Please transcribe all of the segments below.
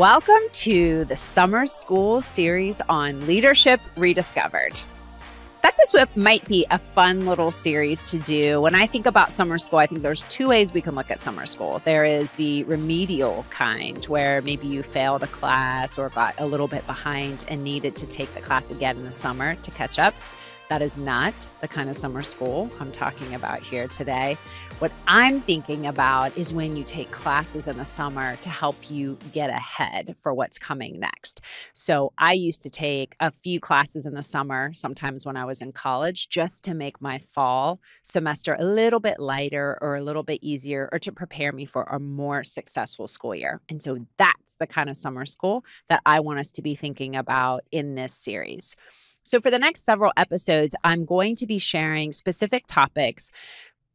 Welcome to the Summer School series on Leadership Rediscovered. Thought this might be a fun little series to do. When I think about summer school, I think there's two ways we can look at summer school. There is the remedial kind, where maybe you failed a class or got a little bit behind and needed to take the class again in the summer to catch up. That is not the kind of summer school I'm talking about here today. What I'm thinking about is when you take classes in the summer to help you get ahead for what's coming next. So I used to take a few classes in the summer, sometimes when I was in college, just to make my fall semester a little bit lighter or a little bit easier or to prepare me for a more successful school year. And so that's the kind of summer school that I want us to be thinking about in this series. So, for the next several episodes, I'm going to be sharing specific topics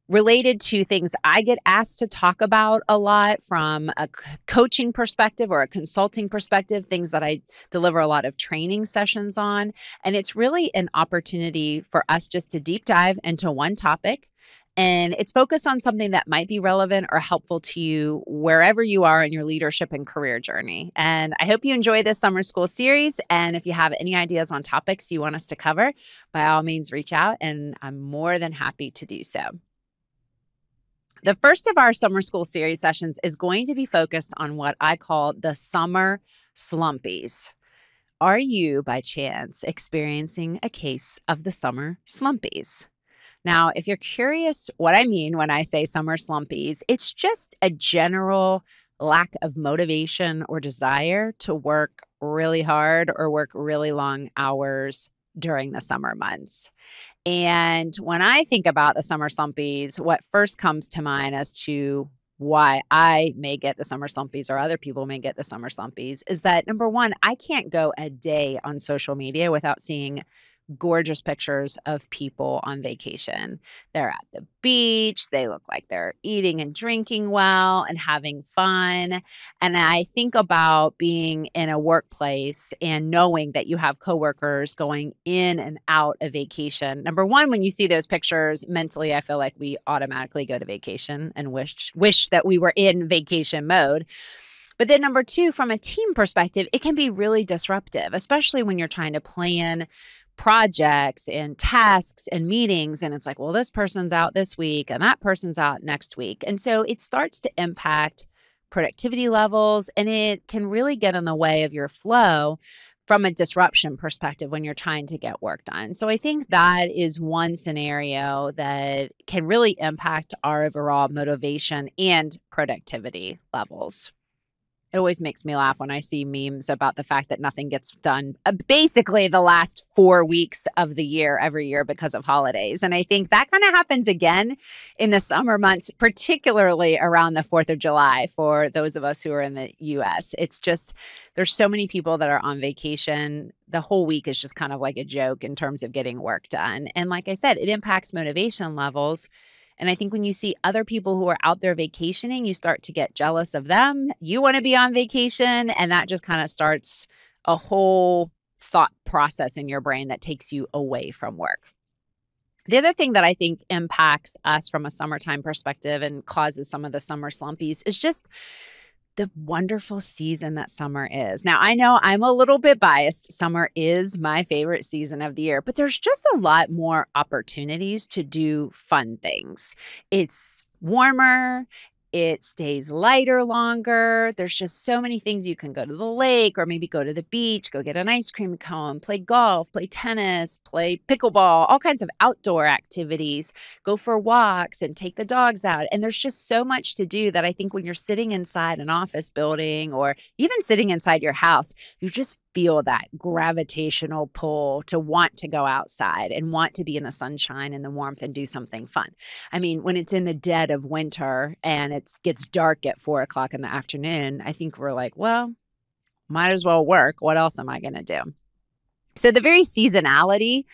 related to things I get asked to talk about a lot from a coaching perspective or a consulting perspective, things that I deliver a lot of training sessions on. And it's really an opportunity for us just to deep dive into one topic and it's focused on something that might be relevant or helpful to you wherever you are in your leadership and career journey. And I hope you enjoy this summer school series. And if you have any ideas on topics you want us to cover, by all means, reach out, and I'm more than happy to do so. The first of our summer school series sessions is going to be focused on what I call the summer slumpies. Are you, by chance, experiencing a case of the summer slumpies? Now, if you're curious what I mean when I say summer slumpies, it's just a general lack of motivation or desire to work really hard or work really long hours during the summer months. And when I think about the summer slumpies, what first comes to mind as to why I may get the summer slumpies or other people may get the summer slumpies is that number one, I can't go a day on social media without seeing gorgeous pictures of people on vacation. They're at the beach, they look like they're eating and drinking well and having fun. And I think about being in a workplace and knowing that you have coworkers going in and out of vacation. Number one, when you see those pictures, mentally I feel like we automatically go to vacation and wish wish that we were in vacation mode. But then, number two, from a team perspective, it can be really disruptive, especially when you're trying to plan projects and tasks and meetings. And it's like, well, this person's out this week and that person's out next week. And so it starts to impact productivity levels and it can really get in the way of your flow from a disruption perspective when you're trying to get work done. So I think that is one scenario that can really impact our overall motivation and productivity levels it always makes me laugh when I see memes about the fact that nothing gets done uh, basically the last four weeks of the year every year because of holidays. And I think that kind of happens again in the summer months, particularly around the 4th of July for those of us who are in the US. It's just, there's so many people that are on vacation. The whole week is just kind of like a joke in terms of getting work done. And like I said, it impacts motivation levels and I think when you see other people who are out there vacationing, you start to get jealous of them. You want to be on vacation. And that just kind of starts a whole thought process in your brain that takes you away from work. The other thing that I think impacts us from a summertime perspective and causes some of the summer slumpies is just the wonderful season that summer is. Now, I know I'm a little bit biased. Summer is my favorite season of the year, but there's just a lot more opportunities to do fun things. It's warmer, it stays lighter longer. There's just so many things you can go to the lake or maybe go to the beach, go get an ice cream cone, play golf, play tennis, play pickleball, all kinds of outdoor activities, go for walks and take the dogs out. And there's just so much to do that I think when you're sitting inside an office building or even sitting inside your house, you just feel that gravitational pull to want to go outside and want to be in the sunshine and the warmth and do something fun. I mean, when it's in the dead of winter and it gets dark at four o'clock in the afternoon, I think we're like, well, might as well work. What else am I going to do? So, the very seasonality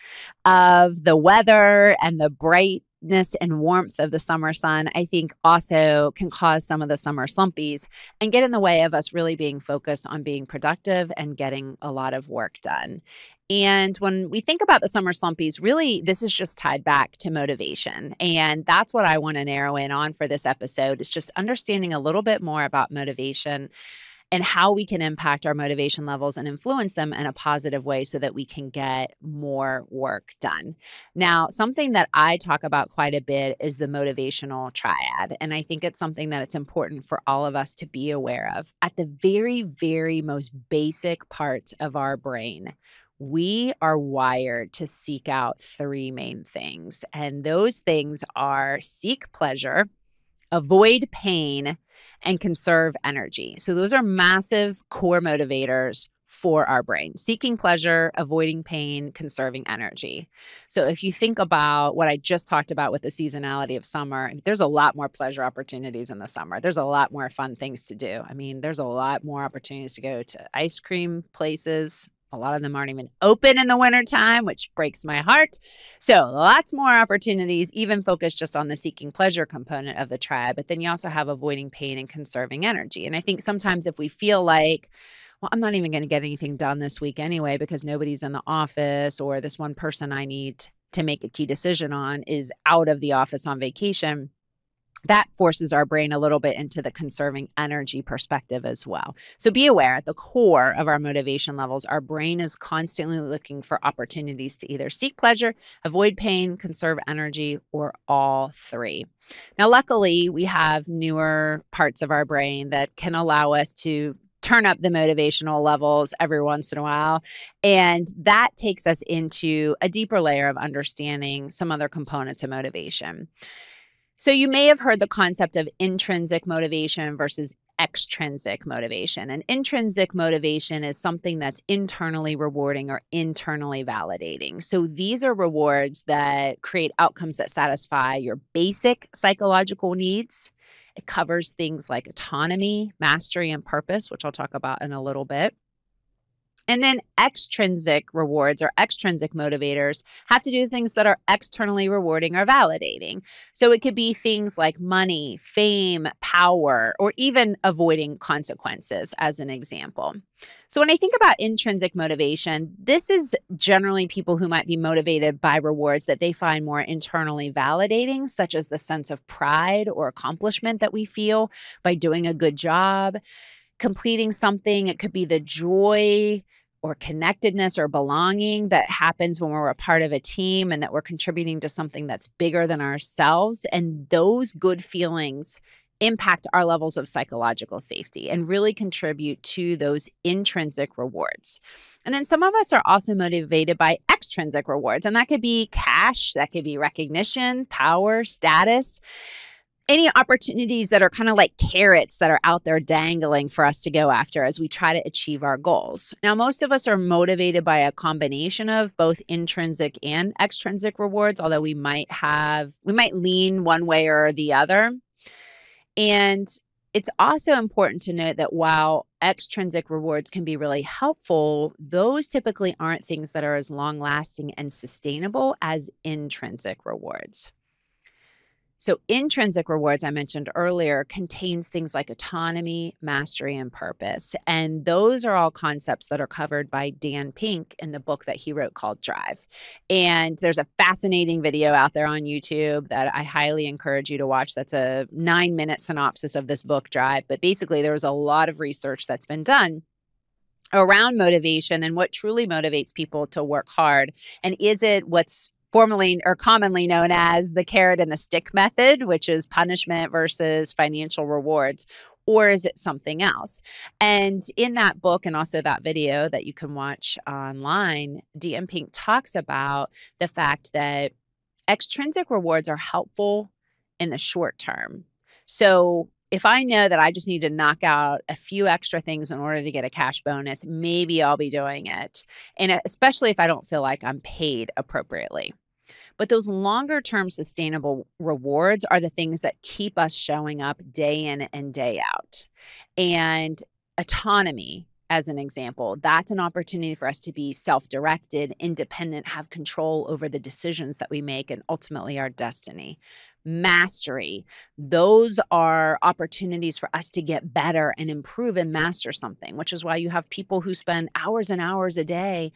of the weather and the bright and warmth of the summer sun, I think also can cause some of the summer slumpies and get in the way of us really being focused on being productive and getting a lot of work done. And when we think about the summer slumpies, really, this is just tied back to motivation. And that's what I want to narrow in on for this episode is just understanding a little bit more about motivation and how we can impact our motivation levels and influence them in a positive way so that we can get more work done. Now, something that I talk about quite a bit is the motivational triad. And I think it's something that it's important for all of us to be aware of. At the very, very most basic parts of our brain, we are wired to seek out three main things. And those things are seek pleasure, avoid pain, and conserve energy. So, those are massive core motivators for our brain seeking pleasure, avoiding pain, conserving energy. So, if you think about what I just talked about with the seasonality of summer, there's a lot more pleasure opportunities in the summer. There's a lot more fun things to do. I mean, there's a lot more opportunities to go to ice cream places, a lot of them aren't even open in the wintertime, which breaks my heart. So, lots more opportunities, even focused just on the seeking pleasure component of the triad. But then you also have avoiding pain and conserving energy. And I think sometimes if we feel like, well, I'm not even going to get anything done this week anyway because nobody's in the office or this one person I need to make a key decision on is out of the office on vacation that forces our brain a little bit into the conserving energy perspective as well. So be aware at the core of our motivation levels, our brain is constantly looking for opportunities to either seek pleasure, avoid pain, conserve energy, or all three. Now, luckily, we have newer parts of our brain that can allow us to turn up the motivational levels every once in a while. And that takes us into a deeper layer of understanding some other components of motivation. So, you may have heard the concept of intrinsic motivation versus extrinsic motivation. And intrinsic motivation is something that's internally rewarding or internally validating. So, these are rewards that create outcomes that satisfy your basic psychological needs. It covers things like autonomy, mastery, and purpose, which I'll talk about in a little bit. And then extrinsic rewards or extrinsic motivators have to do things that are externally rewarding or validating. So it could be things like money, fame, power, or even avoiding consequences, as an example. So when I think about intrinsic motivation, this is generally people who might be motivated by rewards that they find more internally validating, such as the sense of pride or accomplishment that we feel by doing a good job completing something. It could be the joy or connectedness or belonging that happens when we're a part of a team and that we're contributing to something that's bigger than ourselves. And those good feelings impact our levels of psychological safety and really contribute to those intrinsic rewards. And then some of us are also motivated by extrinsic rewards, and that could be cash, that could be recognition, power, status any opportunities that are kind of like carrots that are out there dangling for us to go after as we try to achieve our goals. Now, most of us are motivated by a combination of both intrinsic and extrinsic rewards, although we might have, we might lean one way or the other. And it's also important to note that while extrinsic rewards can be really helpful, those typically aren't things that are as long lasting and sustainable as intrinsic rewards. So, intrinsic rewards I mentioned earlier contains things like autonomy, mastery, and purpose. And those are all concepts that are covered by Dan Pink in the book that he wrote called Drive. And there's a fascinating video out there on YouTube that I highly encourage you to watch. That's a nine minute synopsis of this book, Drive. But basically, there was a lot of research that's been done around motivation and what truly motivates people to work hard. And is it what's formally or commonly known as the carrot and the stick method, which is punishment versus financial rewards? Or is it something else? And in that book and also that video that you can watch online, Dan Pink talks about the fact that extrinsic rewards are helpful in the short term. So if I know that I just need to knock out a few extra things in order to get a cash bonus, maybe I'll be doing it. And especially if I don't feel like I'm paid appropriately. But those longer term sustainable rewards are the things that keep us showing up day in and day out. And autonomy, as an example, that's an opportunity for us to be self directed, independent, have control over the decisions that we make and ultimately our destiny. Mastery, those are opportunities for us to get better and improve and master something, which is why you have people who spend hours and hours a day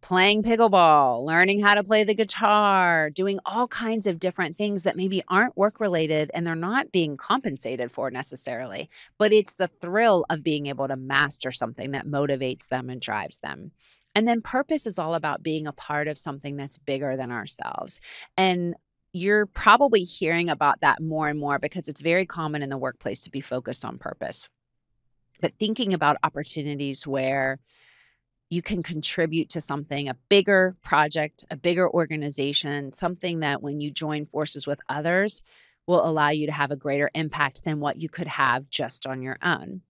playing pickleball, learning how to play the guitar, doing all kinds of different things that maybe aren't work related and they're not being compensated for necessarily. But it's the thrill of being able to master something that motivates them and drives them. And then purpose is all about being a part of something that's bigger than ourselves. And you're probably hearing about that more and more because it's very common in the workplace to be focused on purpose. But thinking about opportunities where you can contribute to something, a bigger project, a bigger organization, something that when you join forces with others will allow you to have a greater impact than what you could have just on your own.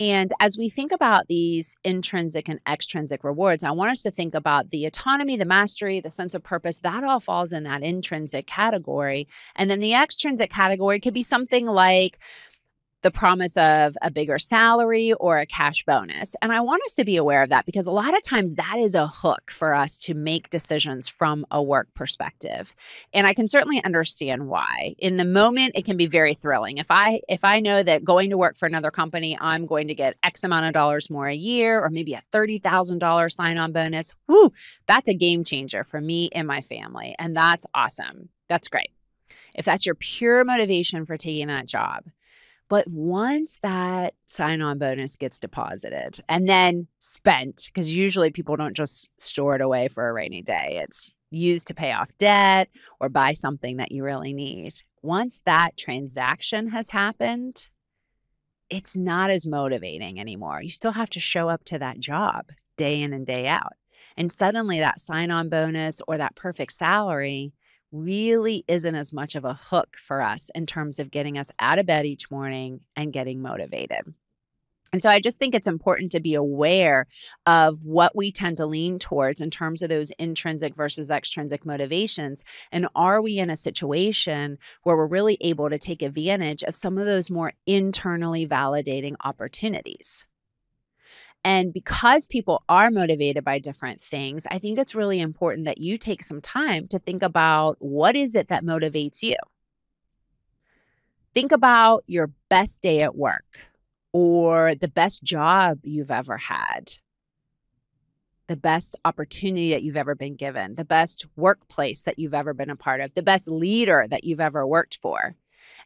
And as we think about these intrinsic and extrinsic rewards, I want us to think about the autonomy, the mastery, the sense of purpose. That all falls in that intrinsic category. And then the extrinsic category could be something like the promise of a bigger salary or a cash bonus. And I want us to be aware of that because a lot of times that is a hook for us to make decisions from a work perspective. And I can certainly understand why. In the moment it can be very thrilling. If I if I know that going to work for another company I'm going to get x amount of dollars more a year or maybe a $30,000 sign-on bonus, whoo, that's a game changer for me and my family. And that's awesome. That's great. If that's your pure motivation for taking that job, but once that sign on bonus gets deposited and then spent, because usually people don't just store it away for a rainy day, it's used to pay off debt or buy something that you really need. Once that transaction has happened, it's not as motivating anymore. You still have to show up to that job day in and day out. And suddenly that sign on bonus or that perfect salary really isn't as much of a hook for us in terms of getting us out of bed each morning and getting motivated. And so I just think it's important to be aware of what we tend to lean towards in terms of those intrinsic versus extrinsic motivations. And are we in a situation where we're really able to take advantage of some of those more internally validating opportunities? And because people are motivated by different things, I think it's really important that you take some time to think about what is it that motivates you. Think about your best day at work or the best job you've ever had, the best opportunity that you've ever been given, the best workplace that you've ever been a part of, the best leader that you've ever worked for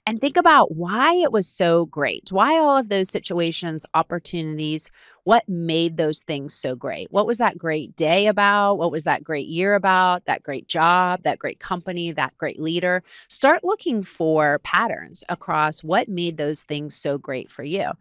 and think about why it was so great. Why all of those situations, opportunities, what made those things so great? What was that great day about? What was that great year about? That great job, that great company, that great leader? Start looking for patterns across what made those things so great for you.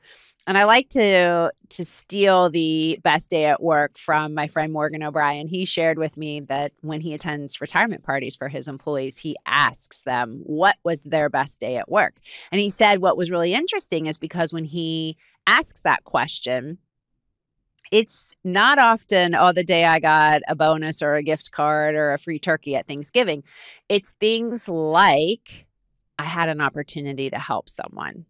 And I like to to steal the best day at work from my friend Morgan O'Brien. He shared with me that when he attends retirement parties for his employees, he asks them what was their best day at work. And he said what was really interesting is because when he asks that question, it's not often, oh, the day I got a bonus or a gift card or a free turkey at Thanksgiving. It's things like I had an opportunity to help someone.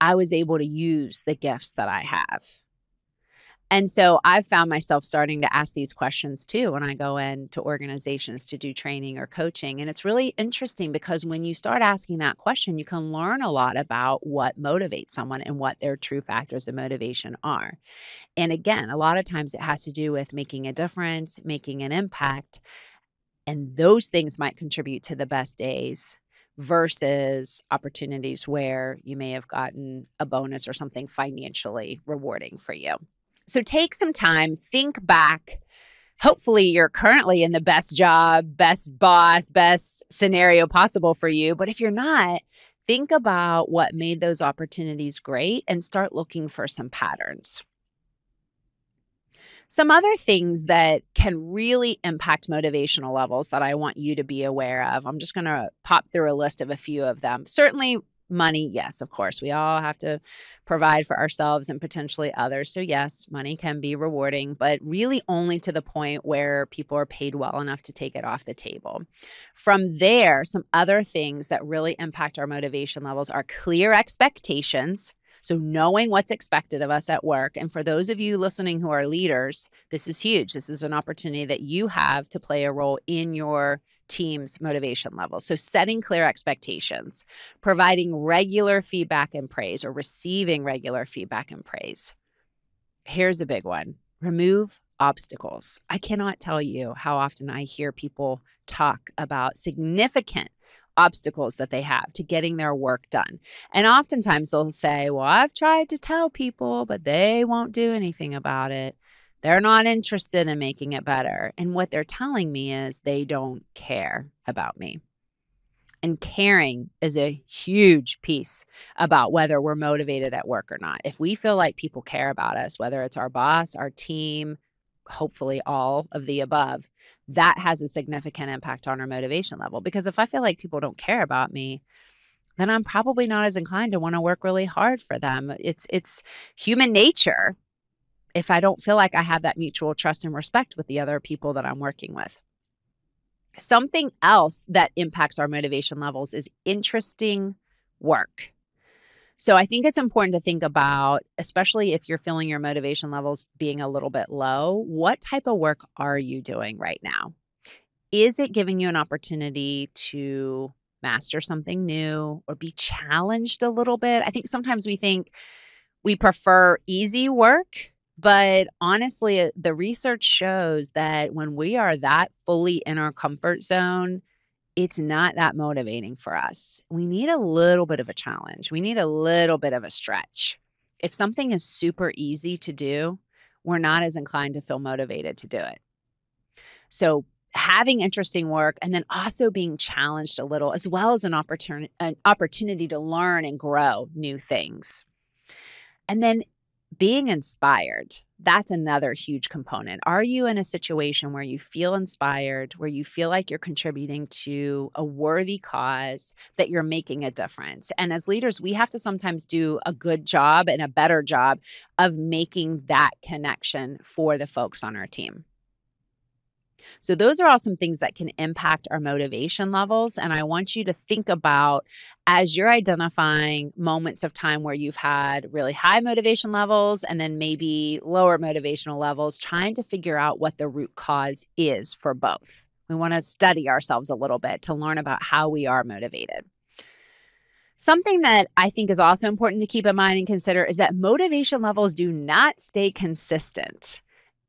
I was able to use the gifts that I have. And so I've found myself starting to ask these questions too when I go into organizations to do training or coaching. And it's really interesting because when you start asking that question, you can learn a lot about what motivates someone and what their true factors of motivation are. And again, a lot of times it has to do with making a difference, making an impact. And those things might contribute to the best days versus opportunities where you may have gotten a bonus or something financially rewarding for you. So take some time, think back. Hopefully, you're currently in the best job, best boss, best scenario possible for you. But if you're not, think about what made those opportunities great and start looking for some patterns. Some other things that can really impact motivational levels that I want you to be aware of. I'm just going to pop through a list of a few of them. Certainly, money, yes, of course. We all have to provide for ourselves and potentially others. So, yes, money can be rewarding, but really only to the point where people are paid well enough to take it off the table. From there, some other things that really impact our motivation levels are clear expectations so, knowing what's expected of us at work, and for those of you listening who are leaders, this is huge. This is an opportunity that you have to play a role in your team's motivation level. So, setting clear expectations, providing regular feedback and praise, or receiving regular feedback and praise. Here's a big one remove obstacles. I cannot tell you how often I hear people talk about significant obstacles that they have to getting their work done. And oftentimes they'll say, Well, I've tried to tell people, but they won't do anything about it. They're not interested in making it better. And what they're telling me is they don't care about me. And caring is a huge piece about whether we're motivated at work or not. If we feel like people care about us, whether it's our boss, our team, hopefully all of the above, that has a significant impact on our motivation level. Because if I feel like people don't care about me, then I'm probably not as inclined to want to work really hard for them. It's it's human nature if I don't feel like I have that mutual trust and respect with the other people that I'm working with. Something else that impacts our motivation levels is interesting work. So I think it's important to think about, especially if you're feeling your motivation levels being a little bit low, what type of work are you doing right now? Is it giving you an opportunity to master something new or be challenged a little bit? I think sometimes we think we prefer easy work but honestly, uh, the research shows that when we are that fully in our comfort zone, it's not that motivating for us. We need a little bit of a challenge, we need a little bit of a stretch. If something is super easy to do, we're not as inclined to feel motivated to do it. So, having interesting work and then also being challenged a little, as well as an opportunity, an opportunity to learn and grow new things. And then being inspired that's another huge component. Are you in a situation where you feel inspired, where you feel like you're contributing to a worthy cause, that you're making a difference? And as leaders, we have to sometimes do a good job and a better job of making that connection for the folks on our team. So, those are all some things that can impact our motivation levels. And I want you to think about as you're identifying moments of time where you've had really high motivation levels and then maybe lower motivational levels, trying to figure out what the root cause is for both. We want to study ourselves a little bit to learn about how we are motivated. Something that I think is also important to keep in mind and consider is that motivation levels do not stay consistent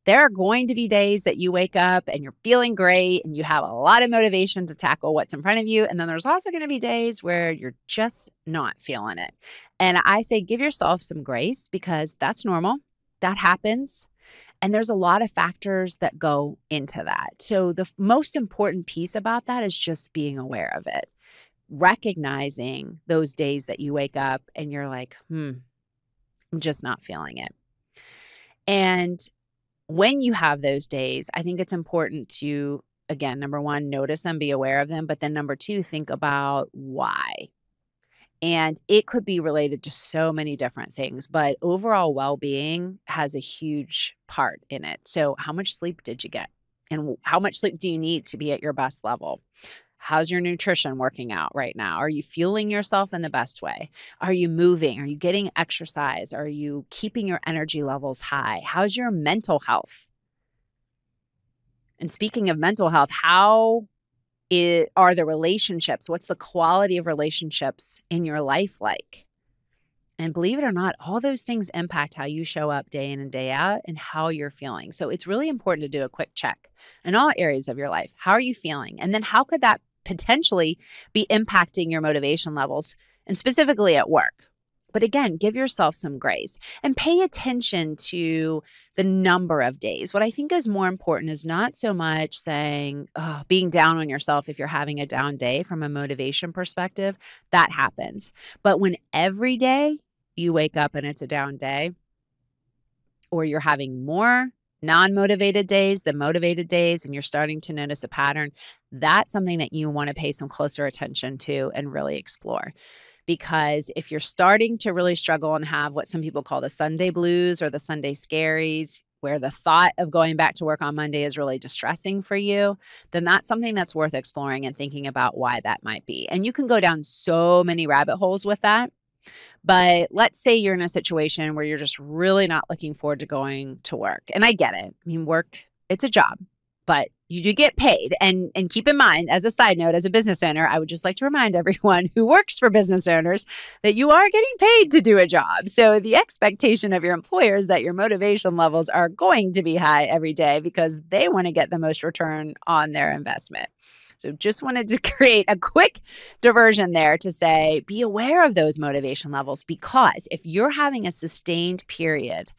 there are going to be days that you wake up and you're feeling great and you have a lot of motivation to tackle what's in front of you. And then there's also going to be days where you're just not feeling it. And I say, give yourself some grace because that's normal. That happens. And there's a lot of factors that go into that. So, the most important piece about that is just being aware of it, recognizing those days that you wake up and you're like, hmm, I'm just not feeling it. And when you have those days, I think it's important to, again, number one, notice them, be aware of them. But then number two, think about why. And it could be related to so many different things, but overall well being has a huge part in it. So, how much sleep did you get? And how much sleep do you need to be at your best level? How's your nutrition working out right now? Are you fueling yourself in the best way? Are you moving? Are you getting exercise? Are you keeping your energy levels high? How's your mental health? And speaking of mental health, how it, are the relationships? What's the quality of relationships in your life like? And believe it or not, all those things impact how you show up day in and day out and how you're feeling. So it's really important to do a quick check in all areas of your life. How are you feeling? And then how could that potentially be impacting your motivation levels and specifically at work. But again, give yourself some grace and pay attention to the number of days. What I think is more important is not so much saying, oh, being down on yourself if you're having a down day from a motivation perspective. That happens. But when every day you wake up and it's a down day, or you're having more non motivated days, the motivated days, and you're starting to notice a pattern, that's something that you want to pay some closer attention to and really explore. Because if you're starting to really struggle and have what some people call the Sunday blues or the Sunday scaries, where the thought of going back to work on Monday is really distressing for you, then that's something that's worth exploring and thinking about why that might be. And you can go down so many rabbit holes with that. But let's say you're in a situation where you're just really not looking forward to going to work. And I get it. I mean, work, it's a job, but you do get paid and and keep in mind as a side note as a business owner i would just like to remind everyone who works for business owners that you are getting paid to do a job so the expectation of your employer is that your motivation levels are going to be high every day because they want to get the most return on their investment so just wanted to create a quick diversion there to say be aware of those motivation levels because if you're having a sustained period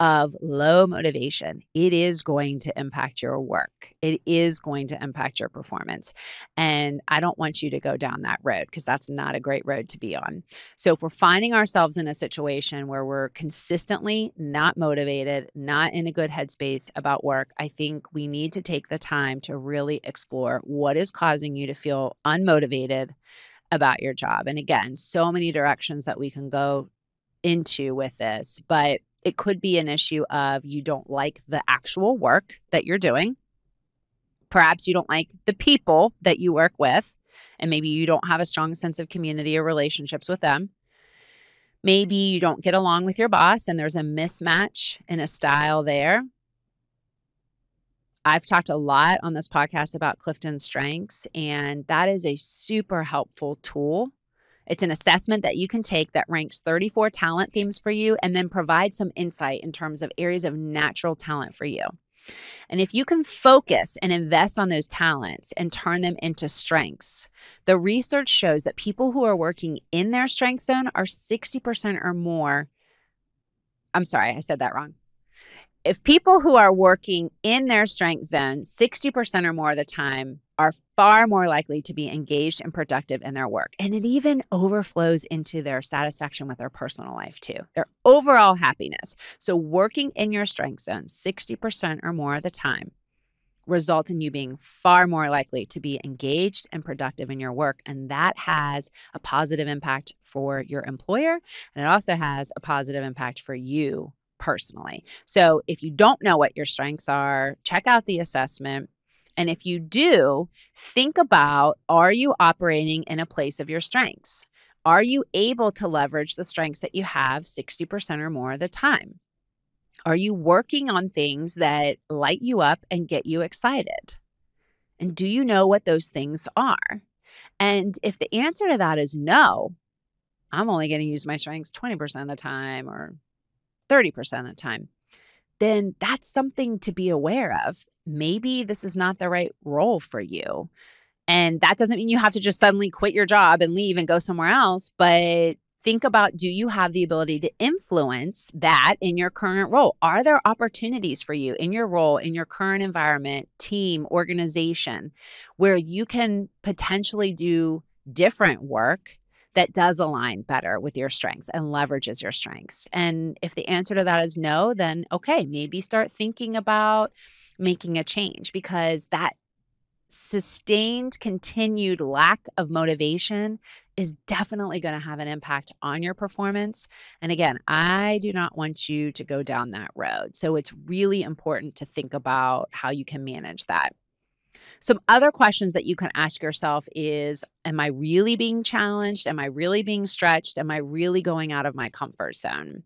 of low motivation, it is going to impact your work. It is going to impact your performance. And I don't want you to go down that road because that's not a great road to be on. So if we're finding ourselves in a situation where we're consistently not motivated, not in a good headspace about work, I think we need to take the time to really explore what is causing you to feel unmotivated about your job. And again, so many directions that we can go into with this, but it could be an issue of you don't like the actual work that you're doing. Perhaps you don't like the people that you work with, and maybe you don't have a strong sense of community or relationships with them. Maybe you don't get along with your boss and there's a mismatch in a style there. I've talked a lot on this podcast about Clifton Strengths, and that is a super helpful tool. It's an assessment that you can take that ranks 34 talent themes for you and then provides some insight in terms of areas of natural talent for you. And if you can focus and invest on those talents and turn them into strengths, the research shows that people who are working in their strength zone are 60% or more. I'm sorry, I said that wrong if people who are working in their strength zone 60% or more of the time are far more likely to be engaged and productive in their work. And it even overflows into their satisfaction with their personal life too, their overall happiness. So, working in your strength zone 60% or more of the time results in you being far more likely to be engaged and productive in your work. And that has a positive impact for your employer. And it also has a positive impact for you personally. So if you don't know what your strengths are, check out the assessment. And if you do, think about are you operating in a place of your strengths? Are you able to leverage the strengths that you have 60% or more of the time? Are you working on things that light you up and get you excited? And do you know what those things are? And if the answer to that is no, I'm only going to use my strengths 20% of the time or 30% of the time, then that's something to be aware of. Maybe this is not the right role for you. And that doesn't mean you have to just suddenly quit your job and leave and go somewhere else, but think about do you have the ability to influence that in your current role? Are there opportunities for you in your role, in your current environment, team, organization, where you can potentially do different work that does align better with your strengths and leverages your strengths? And if the answer to that is no, then okay, maybe start thinking about making a change because that sustained, continued lack of motivation is definitely going to have an impact on your performance. And again, I do not want you to go down that road. So it's really important to think about how you can manage that. Some other questions that you can ask yourself is Am I really being challenged? Am I really being stretched? Am I really going out of my comfort zone?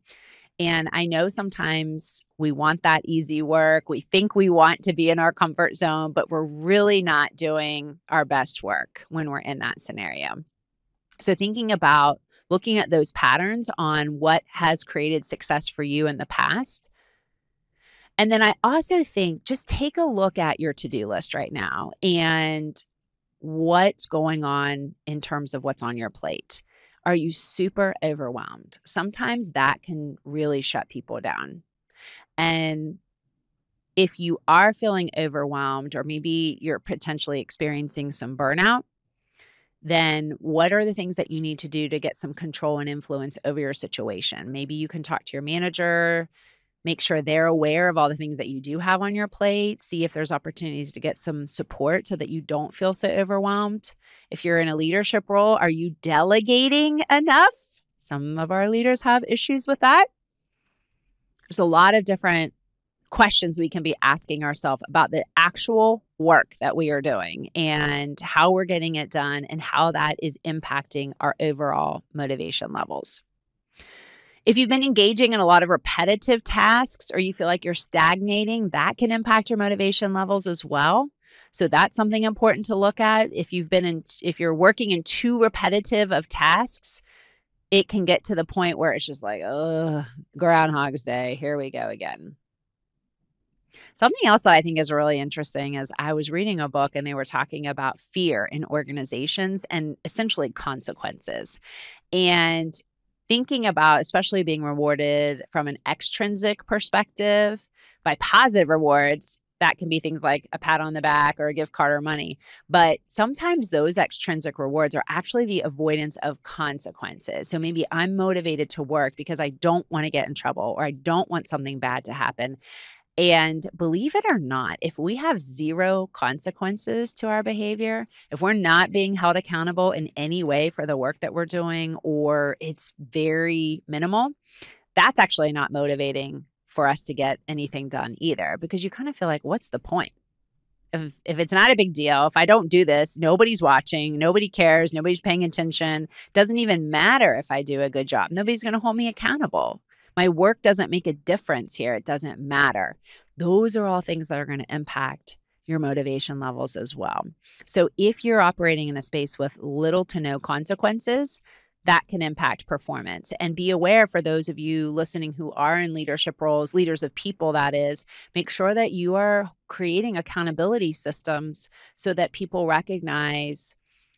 And I know sometimes we want that easy work. We think we want to be in our comfort zone, but we're really not doing our best work when we're in that scenario. So, thinking about looking at those patterns on what has created success for you in the past and then I also think just take a look at your to do list right now and what's going on in terms of what's on your plate. Are you super overwhelmed? Sometimes that can really shut people down. And if you are feeling overwhelmed, or maybe you're potentially experiencing some burnout, then what are the things that you need to do to get some control and influence over your situation? Maybe you can talk to your manager, make sure they're aware of all the things that you do have on your plate see if there's opportunities to get some support so that you don't feel so overwhelmed. If you're in a leadership role are you delegating enough? Some of our leaders have issues with that. There's a lot of different questions we can be asking ourselves about the actual work that we are doing and how we're getting it done and how that is impacting our overall motivation levels if you've been engaging in a lot of repetitive tasks or you feel like you're stagnating, that can impact your motivation levels as well. So that's something important to look at. If you've been in, if you're working in too repetitive of tasks, it can get to the point where it's just like, oh, Groundhog's Day. Here we go again. Something else that I think is really interesting is I was reading a book and they were talking about fear in organizations and essentially consequences. And thinking about, especially being rewarded from an extrinsic perspective by positive rewards, that can be things like a pat on the back or a gift card or money. But sometimes those extrinsic rewards are actually the avoidance of consequences. So maybe I'm motivated to work because I don't want to get in trouble or I don't want something bad to happen. And believe it or not, if we have zero consequences to our behavior, if we're not being held accountable in any way for the work that we're doing, or it's very minimal, that's actually not motivating for us to get anything done either, because you kind of feel like, what's the point? If, if it's not a big deal, if I don't do this, nobody's watching, nobody cares, nobody's paying attention, doesn't even matter if I do a good job. Nobody's going to hold me accountable. My work doesn't make a difference here. It doesn't matter. Those are all things that are going to impact your motivation levels as well. So if you're operating in a space with little to no consequences, that can impact performance. And be aware for those of you listening who are in leadership roles, leaders of people, that is, make sure that you are creating accountability systems so that people recognize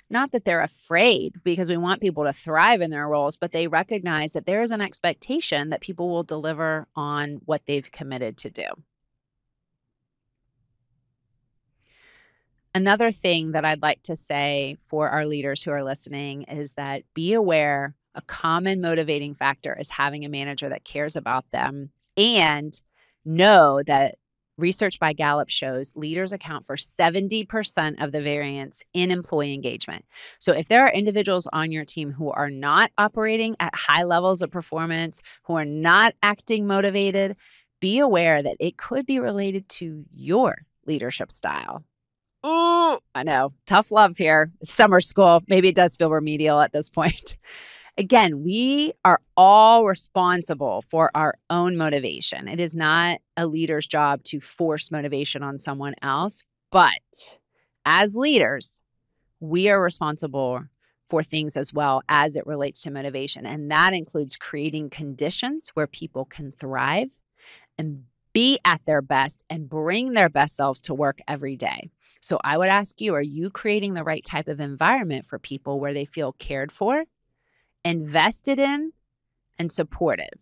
not that they're afraid because we want people to thrive in their roles, but they recognize that there is an expectation that people will deliver on what they've committed to do. Another thing that I'd like to say for our leaders who are listening is that be aware a common motivating factor is having a manager that cares about them and know that Research by Gallup shows leaders account for 70% of the variance in employee engagement. So, if there are individuals on your team who are not operating at high levels of performance, who are not acting motivated, be aware that it could be related to your leadership style. Oh, I know. Tough love here. Summer school. Maybe it does feel remedial at this point. Again, we are all responsible for our own motivation. It is not a leader's job to force motivation on someone else, but as leaders, we are responsible for things as well as it relates to motivation. And that includes creating conditions where people can thrive and be at their best and bring their best selves to work every day. So I would ask you are you creating the right type of environment for people where they feel cared for invested in, and supportive?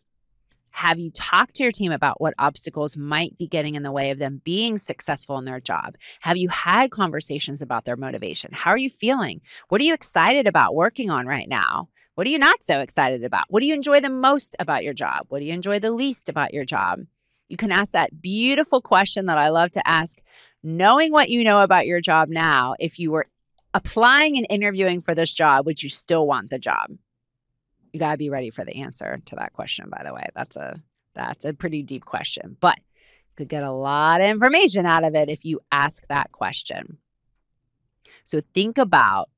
Have you talked to your team about what obstacles might be getting in the way of them being successful in their job? Have you had conversations about their motivation? How are you feeling? What are you excited about working on right now? What are you not so excited about? What do you enjoy the most about your job? What do you enjoy the least about your job? You can ask that beautiful question that I love to ask, knowing what you know about your job now. If you were applying and interviewing for this job, would you still want the job? You got to be ready for the answer to that question by the way that's a that's a pretty deep question but you could get a lot of information out of it if you ask that question so think about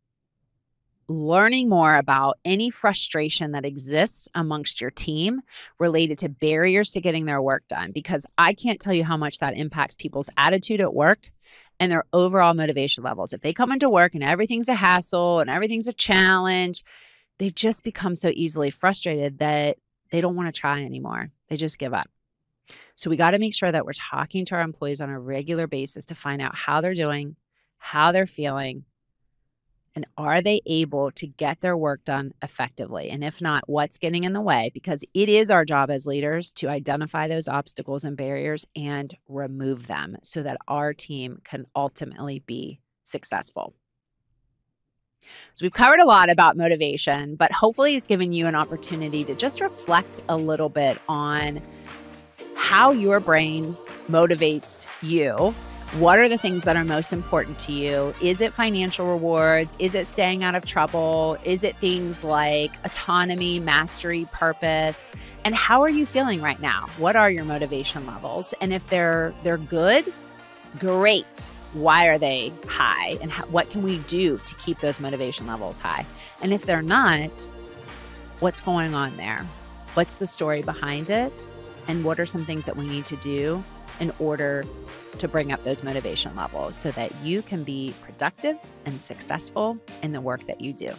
learning more about any frustration that exists amongst your team related to barriers to getting their work done because I can't tell you how much that impacts people's attitude at work and their overall motivation levels. If they come into work and everything's a hassle and everything's a challenge, they just become so easily frustrated that they don't want to try anymore. They just give up. So we got to make sure that we're talking to our employees on a regular basis to find out how they're doing, how they're feeling, and are they able to get their work done effectively? And if not, what's getting in the way? Because it is our job as leaders to identify those obstacles and barriers and remove them so that our team can ultimately be successful. So, we've covered a lot about motivation, but hopefully, it's given you an opportunity to just reflect a little bit on how your brain motivates you. What are the things that are most important to you? Is it financial rewards? Is it staying out of trouble? Is it things like autonomy, mastery, purpose? And how are you feeling right now? What are your motivation levels? And if they're they're good, great why are they high? And how, what can we do to keep those motivation levels high? And if they're not what's going on there? What's the story behind it? And what are some things that we need to do in order to bring up those motivation levels so that you can be productive and successful in the work that you do.